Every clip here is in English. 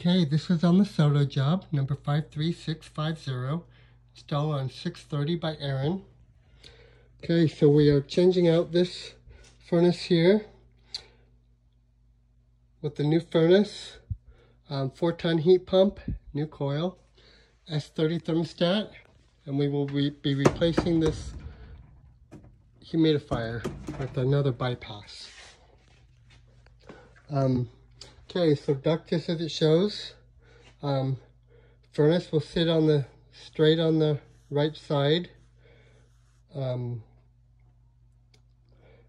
Okay, this is on the Soto job, number 53650, installed on 630 by Aaron. Okay, so we are changing out this furnace here with the new furnace, um, 4-ton heat pump, new coil, S30 thermostat, and we will re be replacing this humidifier with another bypass. Um, okay, so duct just as it shows. Um, furnace will sit on the straight on the right side. Um,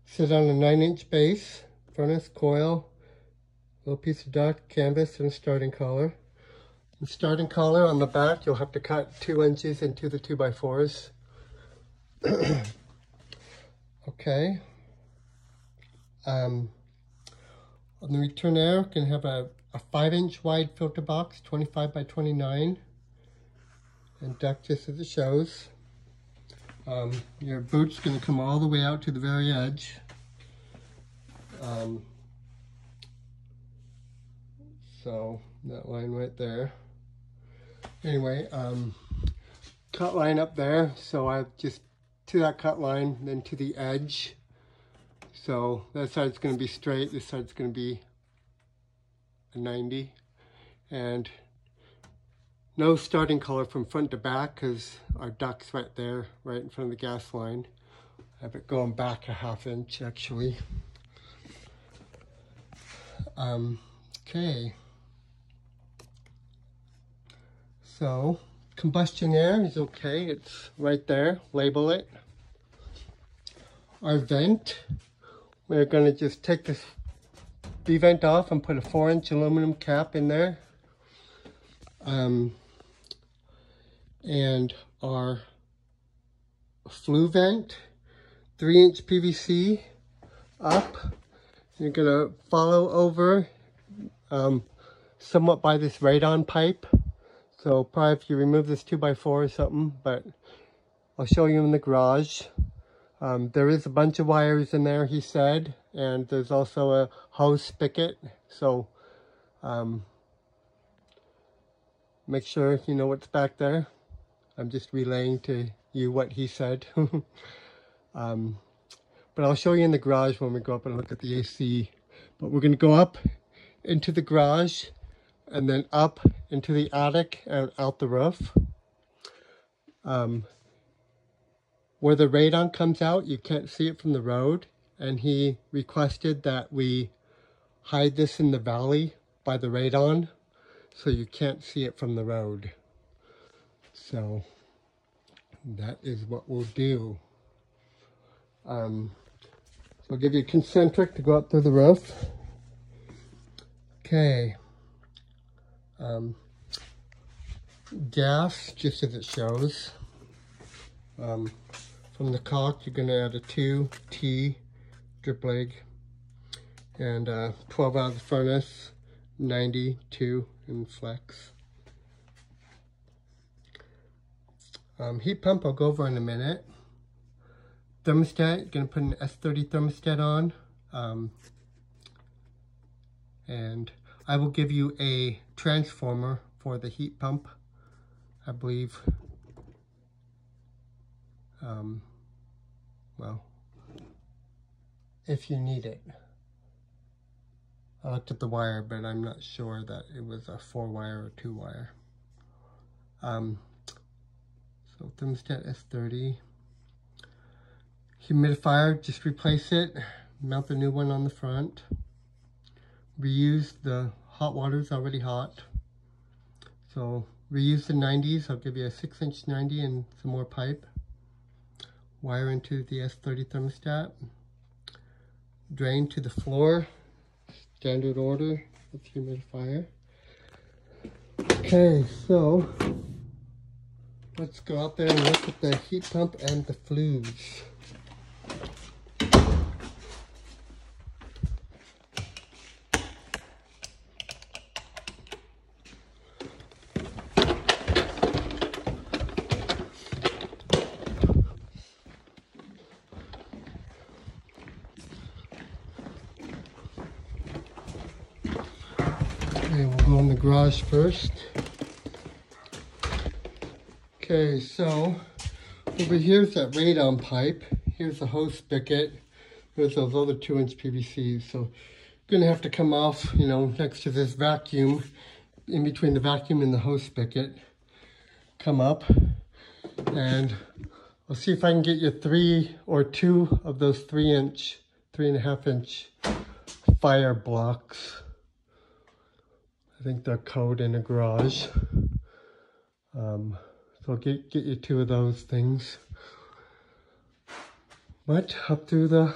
sit on a 9 inch base, furnace, coil, little piece of duct, canvas, and a starting collar. The starting collar on the back, you'll have to cut 2 inches into the 2x4s. okay. Um, on the return air, can have a, a 5 inch wide filter box, 25 by 29, and duct just as it shows. Um, your boot's going to come all the way out to the very edge. Um, so that line right there. Anyway, um, cut line up there. So I just to that cut line, then to the edge. So that side's going to be straight, this side's going to be a 90. And no starting collar from front to back because our duct's right there, right in front of the gas line. I have it going back a half inch actually. Um, okay. So combustion air is okay. It's right there. Label it. Our vent we're going to just take this B-vent off and put a 4-inch aluminum cap in there. Um, and our flue vent, 3-inch PVC up. You're going to follow over um, somewhat by this radon pipe. So probably if you remove this 2x4 or something, but I'll show you in the garage. Um, there is a bunch of wires in there, he said, and there's also a hose spigot. So um, make sure you know what's back there. I'm just relaying to you what he said. um, but I'll show you in the garage when we go up and look at the AC. But we're going to go up into the garage and then up into the attic and out the roof. Um, where the radon comes out, you can't see it from the road. And he requested that we hide this in the valley by the radon so you can't see it from the road. So that is what we'll do. Um, so I'll give you a concentric to go up through the roof. Okay. Um, gas, just as it shows. Um, from the caulk, you're going to add a 2T drip leg and uh, 12 out of the furnace, 92 in flex. Um, heat pump I'll go over in a minute. Thermostat, going to put an S30 thermostat on. Um, and I will give you a transformer for the heat pump, I believe um, well, if you need it. I looked at the wire, but I'm not sure that it was a four wire or two wire. Um, so thermostat S30. Humidifier, just replace it. Mount the new one on the front. Reuse the hot water is already hot. So reuse the 90s. I'll give you a 6 inch 90 and some more pipe wire into the S30 thermostat, drain to the floor, standard order with humidifier. Okay, so let's go out there and look at the heat pump and the flues. In the garage first. Okay, so over here's that radon pipe. Here's the hose spigot. There's those other two inch PVCs. So gonna have to come off, you know, next to this vacuum, in between the vacuum and the hose spigot. Come up and I'll see if I can get you three or two of those three inch, three and a half inch fire blocks. I think they're code in a garage. Um, so get, get you two of those things. But up through the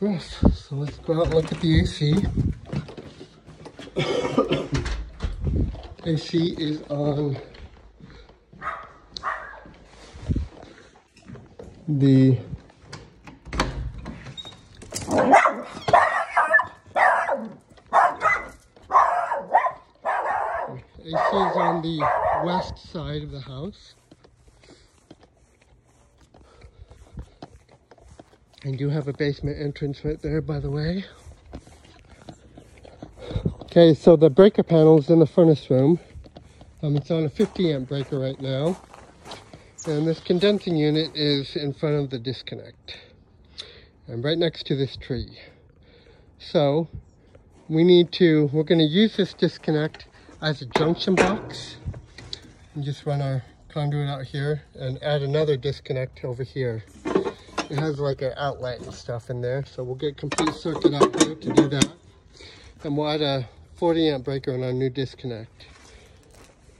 roof. So let's go out and look at the AC. AC is on the AC is on the west side of the house. I do have a basement entrance right there, by the way. Okay, so the breaker panel is in the furnace room. Um, it's on a 50 amp breaker right now. And this condensing unit is in front of the disconnect. And right next to this tree. So, we need to, we're going to use this disconnect as a junction box. And just run our conduit out here and add another disconnect over here. It has like an outlet and stuff in there. So we'll get complete circuit out here to do that. And we'll add a 40 amp breaker on our new disconnect.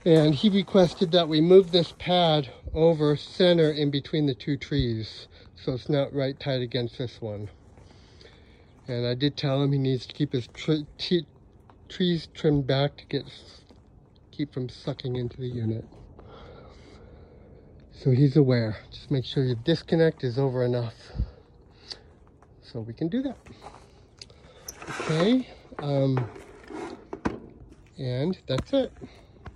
And he requested that we move this pad over center in between the two trees. So it's not right tight against this one. And I did tell him he needs to keep his trees trimmed back to get keep from sucking into the unit. So he's aware. Just make sure your disconnect is over enough. So we can do that. Okay. Um, and that's it.